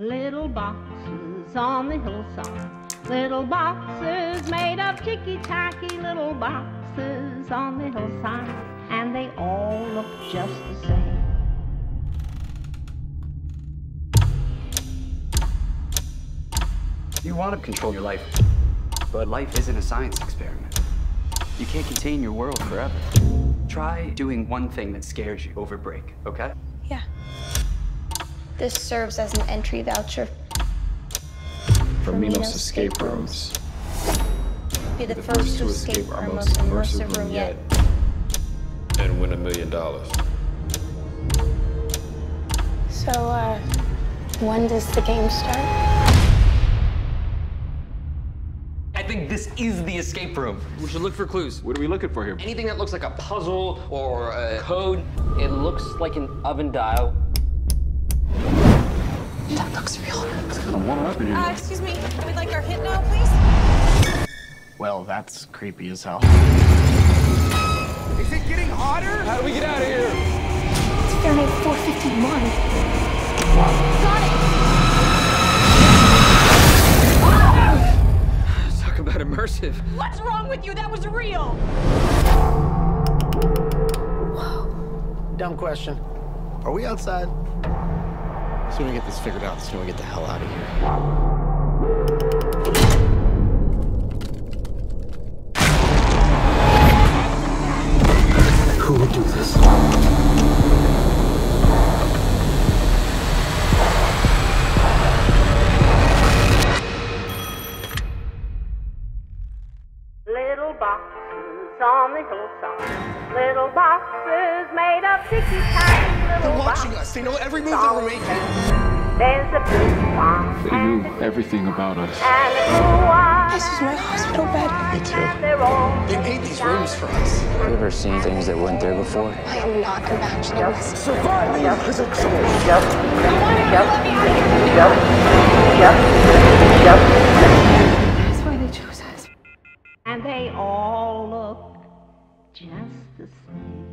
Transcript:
Little boxes on the hillside. Little boxes made of ticky-tacky little boxes on the hillside. And they all look just the same. You want to control your life, but life isn't a science experiment. You can't contain your world forever. Try doing one thing that scares you over break, okay? Yeah. This serves as an entry voucher. For Minos Minos escape rooms. Be the, first, to escape our most immersive room yet. And win a million dollars. So, uh, when does the game start? I think this is the escape room. We should look for clues. What are we looking for here? Anything that looks like a puzzle or a code. It looks like an oven dial. That looks real. It's getting warmer up in Uh, excuse me, we'd like our hit now, please. Well, that's creepy as hell. Is it getting hotter? How do we get out of here? It's Fahrenheit 451. Talk about immersive. What's wrong with you? That was real. Dumb question. Are we outside? The sooner we get this figured out, the sooner we get the hell out of here. Who would do this? Little boxes on the hillside. Little boxes made of ticky-tacky little They're oh, watching us. They know every move that we're making. There's a blue one They knew everything about us. and a blue one. This is my hospital bed. Me too. They're They made these rooms for us. Have you ever seen things that weren't there before? I am not imagining this. Surviving yep. is a choice. Yep. Yep. Yep. Yep. Yep. That's why they chose us. and they all look just the same.